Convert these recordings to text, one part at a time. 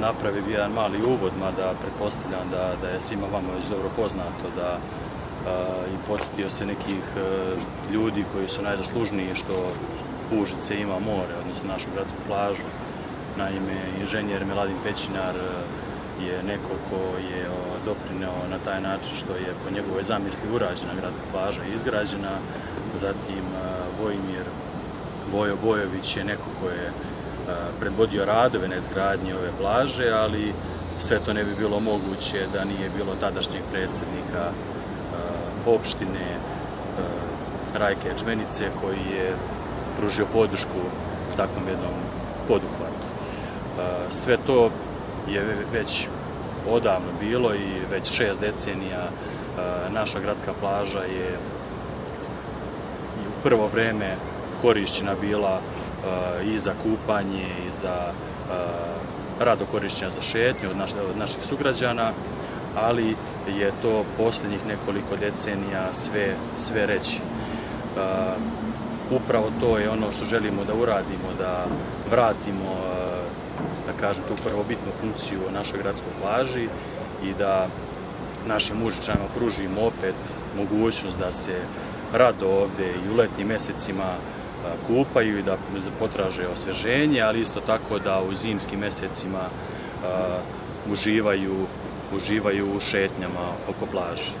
napravim jedan mali uvod, mada pretpostavljam da, da je svima vama već dobro poznato da i podsjetio se nekih ljudi koji su najzaslužniji što Užice ima more, odnosno našu gradsku plažu. Naime, inženjer Meladin Pećinar je neko ko je doprineo na taj način što je po njegovoj zamisli urađena gradska plaža i izgrađena. Zatim Vojmir Vojo Bojović je neko ko je predvodio radove na izgradnji ove plaže, ali sve to ne bi bilo moguće da nije bilo tadašnjeg predsednika opštine Rajke Čmenice koji je pružio podršku takvom jednom poduhvatu. Sve to je već odavno bilo i već šest decenija naša gradska plaža je u prvo vreme korišćena bila i za kupanje i za rado korišćenja za šetnju od, naš, naših sugrađana, ali je to posljednjih nekoliko decenija sve, sve reći. Upravo to je ono što želimo da uradimo, da vratimo da kažem, tu prvobitnu funkciju našoj gradskoj plaži i da našim mužičanima pružimo opet mogućnost da se rado ovde i u letnjim mesecima kupaju i da potraže osveženje, ali isto tako da u zimskim mesecima uživaju, uživaju u šetnjama oko plaže.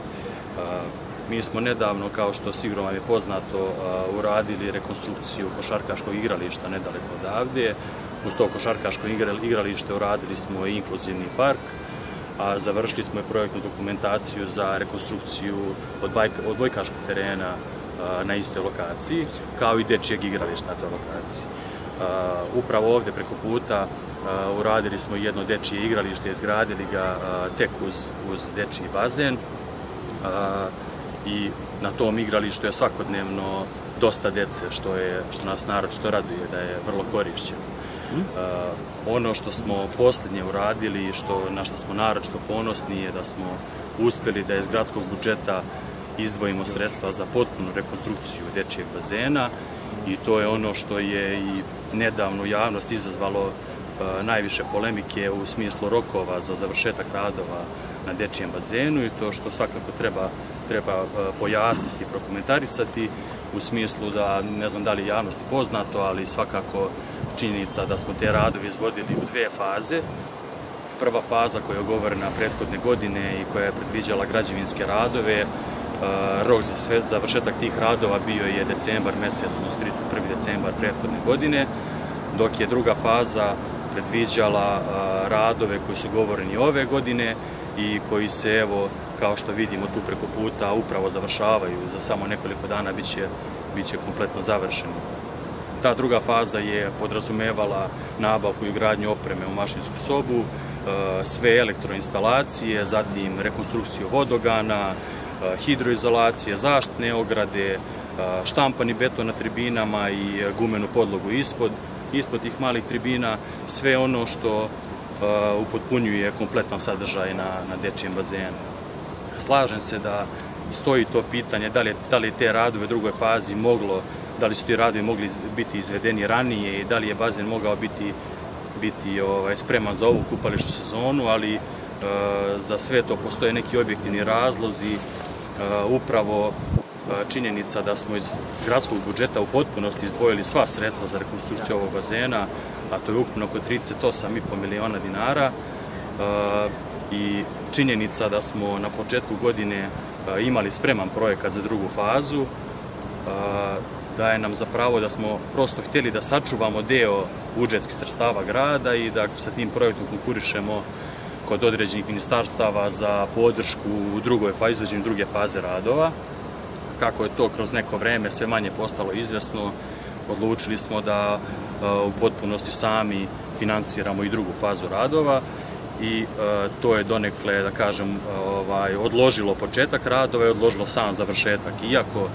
Mi smo nedavno, kao što sigurno vam je poznato, uradili rekonstrukciju košarkaškog igrališta nedaleko odavde. Uz to košarkaško igralište uradili smo i inkluzivni park, a završili smo i projektnu dokumentaciju za rekonstrukciju odbojkaškog terena na istoj lokaciji, kao i dečijeg igrališta na toj lokaciji. Upravo ovde preko puta uradili smo jedno dečije igralište, izgradili ga tek uz, uz dečiji bazen i na tom igralištu je svakodnevno dosta dece, što, je, što nas naročito raduje da je vrlo korišćeno. Uh, ono što smo posljednje uradili i što, na što smo naročito ponosni je da smo uspeli da iz gradskog budžeta izdvojimo sredstva za potpunu rekonstrukciju dečijeg bazena i to je ono što je i nedavno javnost izazvalo uh, najviše polemike u smislu rokova za završetak radova na dečijem bazenu i to što svakako treba, treba uh, pojasniti prokomentarisati u smislu da, ne znam da li javnosti poznato, ali svakako činjenica da smo te radove izvodili u dve faze. Prva faza koja je ogovorena prethodne godine i koja je predviđala građevinske radove, rok za sve, završetak tih radova bio je decembar mesec, odnosno 31. decembar prethodne godine, dok je druga faza predviđala radove koji su govoreni ove godine i koji se, evo, kao što vidimo tu preko puta, upravo završavaju. Za samo nekoliko dana biće, biće kompletno završeni. Ta druga faza je podrazumevala nabavku i gradnju opreme u mašinsku sobu, sve elektroinstalacije, zatim rekonstrukciju vodogana, hidroizolacije, zaštitne ograde, štampani beton na tribinama i gumenu podlogu ispod, ispod tih malih tribina, sve ono što upotpunjuje kompletan sadržaj na, na dečijem bazenu. Slažem se da stoji to pitanje da li, da li te radove u drugoj fazi moglo, da li su ti radovi mogli biti izvedeni ranije i da li je bazen mogao biti, biti ovaj, spreman za ovu kupališnu sezonu, ali e, za sve to postoje neki objektivni razlozi, upravo e, činjenica da smo iz gradskog budžeta u potpunosti izdvojili sva sredstva za rekonstrukciju ovog bazena, a to je ukupno oko 38,5 miliona dinara. I činjenica da smo na početku godine imali spreman projekat za drugu fazu, daje nam za pravo da smo prosto htjeli da sačuvamo deo budžetskih sredstava grada i da sa tim projektom konkurišemo kod određenih ministarstava za podršku u drugoj fazi, izveđenju druge faze radova. Kako je to kroz neko vreme sve manje postalo izvesno, odlučili smo da u potpunosti sami finansiramo i drugu fazu radova i to je donekle, da kažem, ovaj, odložilo početak radova i odložilo sam završetak. Iako,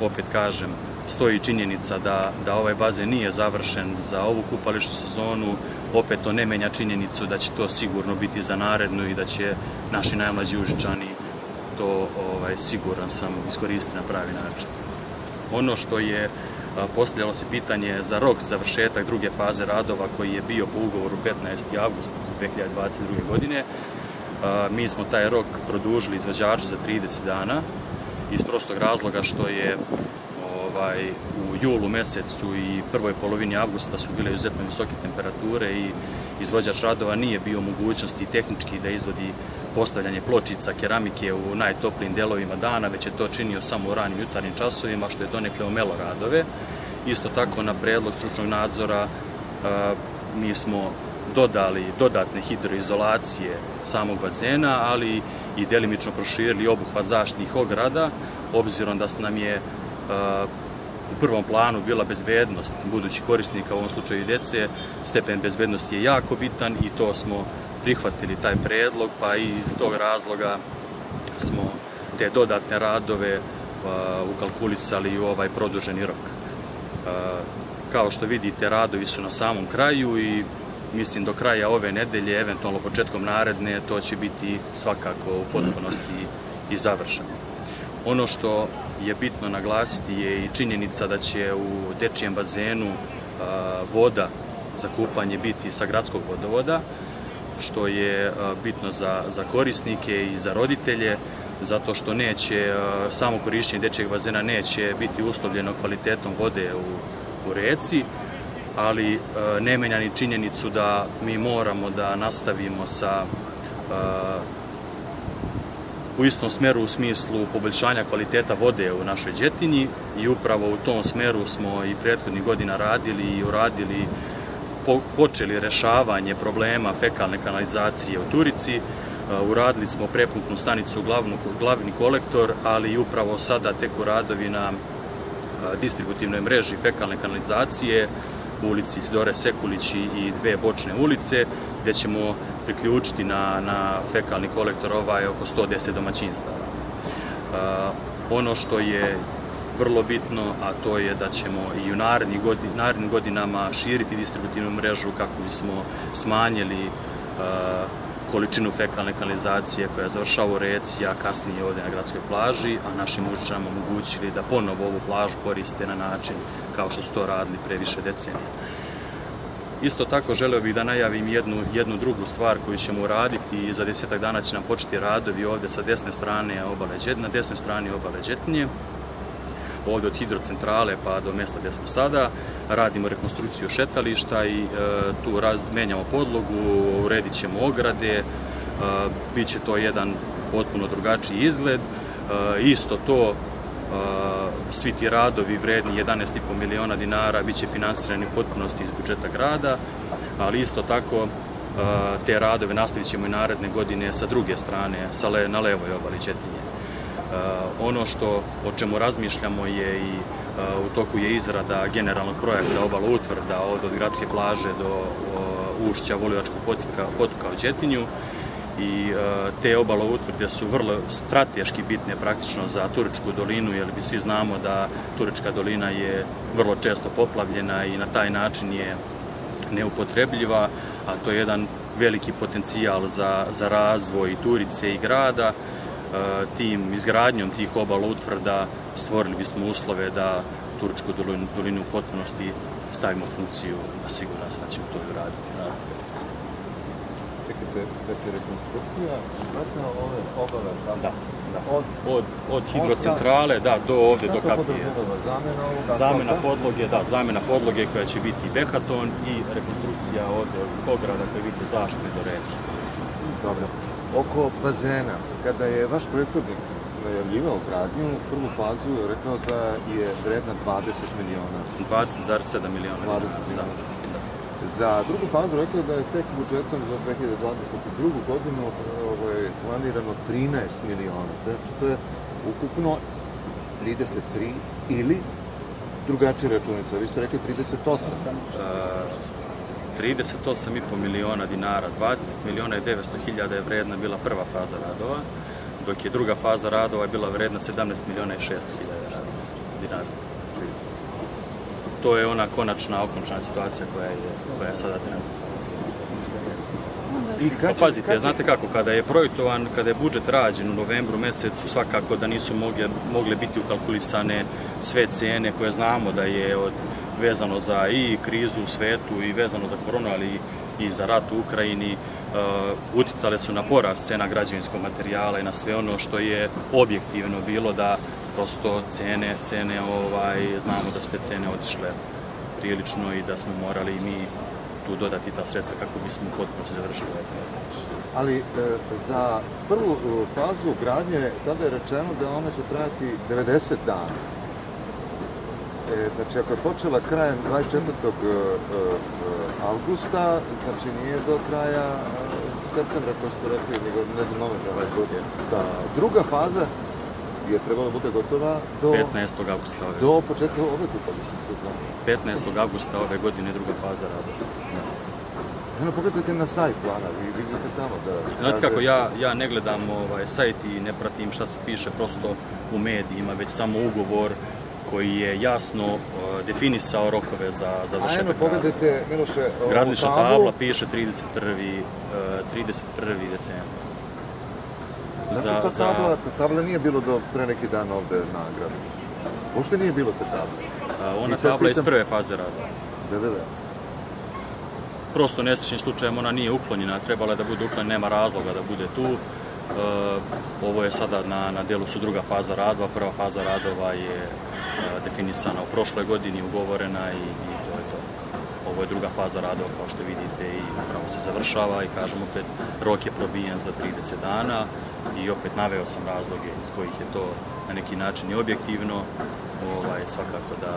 opet kažem, stoji činjenica da, da ovaj bazen nije završen za ovu kupališnu sezonu, opet to ne menja činjenicu da će to sigurno biti za narednu i da će naši najmlađi užičani to ovaj, siguran sam iskoristiti na pravi način. Ono što je postavljalo se pitanje za rok završetak druge faze radova koji je bio po ugovoru 15. august 2022. godine. Mi smo taj rok produžili izvođaču za 30 dana iz prostog razloga što je ovaj, u julu mesecu i prvoj polovini avgusta su bile izuzetno visoke temperature i izvođač radova nije bio mogućnosti tehnički da izvodi postavljanje pločica keramike u najtoplijim delovima dana, već je to činio samo u ranim jutarnjim časovima, što je donekle omelo radove. Isto tako na predlog stručnog nadzora mi smo dodali dodatne hidroizolacije samog bazena, ali i delimično proširili obuhvat zaštitnih ograda, obzirom da nam je u prvom planu bila bezbednost budućih korisnika, u ovom slučaju dece, stepen bezbednosti je jako bitan i to smo prihvatili taj predlog, pa i iz tog razloga smo te dodatne radove ukalkulisali u ovaj produženi rok. Kao što vidite, radovi su na samom kraju i mislim do kraja ove nedelje, eventualno početkom naredne, to će biti svakako u potpunosti i završeno. Ono što je bitno naglasiti je i činjenica da će u dečijem bazenu voda za kupanje biti sa gradskog vodovoda, što je bitno za, za korisnike i za roditelje, zato što neće, samo korišćenje dečijeg bazena neće biti uslovljeno kvalitetom vode u, u reci, ali ne menja ni činjenicu da mi moramo da nastavimo sa u istom smeru u smislu poboljšanja kvaliteta vode u našoj džetinji i upravo u tom smeru smo i prethodnih godina radili i uradili počeli rešavanje problema fekalne kanalizacije u Turici, uradili smo prepumpnu stanicu glavni kolektor, ali i upravo sada teku radovi na distributivnoj mreži fekalne kanalizacije u ulici Isidore Sekulići i dve bočne ulice, gde ćemo priključiti na, na fekalni kolektor ovaj oko 110 domaćinstava. ono što je vrlo bitno, a to je da ćemo i u narednim, godin, narednim godinama širiti distributivnu mrežu kako bismo smanjili količinu fekalne kanalizacije koja završava u reci, a kasnije ovde na gradskoj plaži, a našim učićama omogućili da ponovo ovu plažu koriste na način kao što su to radili pre više decenija. Isto tako želeo bih da najavim jednu, jednu drugu stvar koju ćemo uraditi i za desetak dana će nam početi radovi ovde sa desne strane obale Đetnje, na desnoj strani obale Đetnje, ovde od hidrocentrale pa do mesta gde smo sada. Radimo rekonstrukciju šetališta i e, tu razmenjamo podlogu, uredit ćemo ograde, e, bit će to jedan potpuno drugačiji izgled. E, isto to svi ti radovi vredni 11,5 miliona dinara bit će finansirani u potpunosti iz budžeta grada, ali isto tako te radove nastavit ćemo i naredne godine sa druge strane, sa le, na levoj obali Četinje. Ono što, o čemu razmišljamo je i u toku je izrada generalnog projekta obala utvrda od, od gradske plaže do ušća Volivačkog potika, u Četinju, i e, te obalo utvrde su vrlo strateški bitne praktično za Turečku dolinu, jer bi svi znamo da Turečka dolina je vrlo često poplavljena i na taj način je neupotrebljiva, a to je jedan veliki potencijal za, za razvoj Turice i grada. E, tim izgradnjom tih obalo utvrda stvorili bismo uslove da Turečku dolinu, u potpunosti stavimo funkciju, a sigurno da ćemo to i uraditi znači rekonstrukcija kompletno ove tamo? Da. da. Od, od, od hidrocentrale, da, do ovde, do kapije. Zamena ovoga? Zamena podloge, da, zamena podloge koja će biti behaton i rekonstrukcija od ograda koji biti zaštitne do reke. Dobro. Oko bazena, kada je vaš prethodnik najavljivao gradnju, prvu fazu je rekao da je vredna 20 miliona. 20,7 miliona. 20 miliona. Da. Za drugu fazu rekao da je tek budžetom za 2022. godinu ovaj, planirano 13 miliona. Znači, to je ukupno 33 ili drugačija računica. Vi ste rekli 38. Uh, 38,5 miliona dinara, 20 miliona i 900 hiljada je vredna bila prva faza radova, dok je druga faza radova bila vredna 17 miliona i 600 hiljada dinara to je ona konačna okončana situacija koja je, koja je sada trenutna. I kad će- pazite, kad će- znate kako, kada je projektovan, kada je budžet rađen u novembru mesecu, svakako da nisu mogle, mogle biti ukalkulisane sve cene koje znamo da je od, vezano za i krizu u svetu i vezano za koronu, ali i, i za rat u Ukrajini, uh, uticale su na porast cena građevinskog materijala i na sve ono što je objektivno bilo da prosto cene, cene ovaj, znamo da su te cene otišle prilično i da smo morali i mi tu dodati ta sredstva kako bismo potpuno završili ovaj projekt. Ali e, za prvu e, fazu gradnje tada je rečeno da ona će trajati 90 dana. E, znači, ako je počela krajem 24. e, e, avgusta, znači nije do kraja septembra, kao ste rekli, nego ne znam, novembra. Da. Druga faza je trebala da bude gotova do, 15. augusta ove, do početka ove kupavične sezone. 15. augusta ove godine druga faza rada. Eno, pogledajte na sajt plana, vi vidite tamo da... Znate kaže- kako, ja, ja ne gledam ovaj, sajt i ne pratim šta se piše prosto u medijima, već samo ugovor koji je jasno uh, definisao rokove za, za završetak rada. pogledajte, Miloše, tablu. tabla piše 31. Uh, 31. decembar. Zašto za- ta tabla, ta tabla nije bilo do pre neki dan ovde na gradu? Uopšte nije bilo te table. Uh, ona tabla je iz prve faze rada. Da, da, da. prosto nesrećnim slučajem ona nije uklonjena, trebala je da bude uklonjena, nema razloga da bude tu. E, ovo je sada na, na delu su druga faza radova, prva faza radova je e, definisana u prošloj godini, ugovorena i, i. Ovo je druga faza radova kao što vidite i upravo se završava i kažem opet rok je probijen za 30 dana i opet naveo sam razloge iz kojih je to na neki način i objektivno, ovaj, svakako da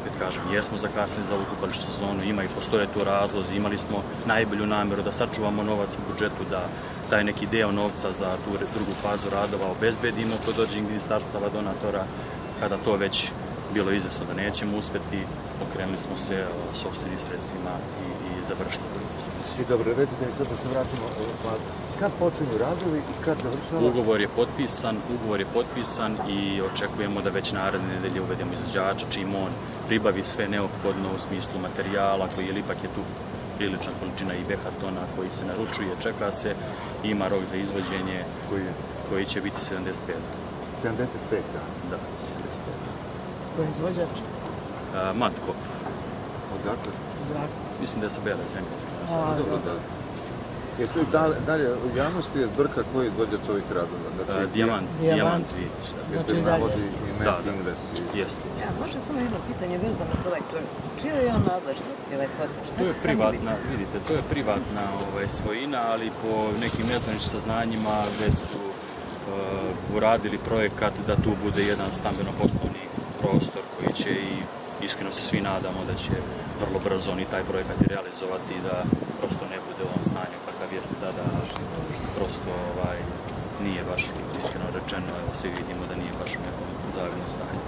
opet kažem, jesmo zakasnili za ovu kupališnu sezonu, ima i postoje tu razlozi, imali smo najbolju namjeru da sačuvamo novac u budžetu, da taj neki deo novca za tu drugu fazu radova obezbedimo kod dođenja ministarstava donatora, kada to već bilo izvesno da nećemo uspeti, okrenuli smo se o, sopstvenim sredstvima i, i završili. I dobro, recite mi sad da se vratimo, pa kad počinju radovi i kad završava? Ugovor je potpisan, ugovor je potpisan i očekujemo da već naredne nedelje uvedemo izvođača čim on pribavi sve neophodno u smislu materijala koji je ipak je tu prilična količina i behatona koji se naručuje, čeka se, ima rok za izvođenje Koji je? koji će biti 75 dana. 75 dana. Da, 75 dana. Ko je izvođač? A, Matkop, Odakle? Da. mislim da je sa Bele zemlje. A, Dobro, da. Jesi li dalje, dalje u javnosti je zbrka koji izvođač ovih radova? Znači, Dijamant, Dijamant. Dijamant, vidite. jer Znači, se i dalje ste. Da, da. Jeste, jeste. Ja, može samo jedno pitanje vezano za ovaj projekt. Čija je on nadležnosti, ovaj hotel? Šta To je privatna, vidite, to je privatna ovaj, svojina, ali po nekim nezvaničnim saznanjima već su uh, uradili projekat da tu bude jedan stambeno-poslovni prostor koji će i iskreno se svi nadamo da će vrlo brzo oni taj projekat i realizovati da prosto ne bude u ovom stanju kakav je sada, prosto ovaj, nije baš iskreno rečeno, evo svi vidimo da nije baš u nekom zavidnom stanju.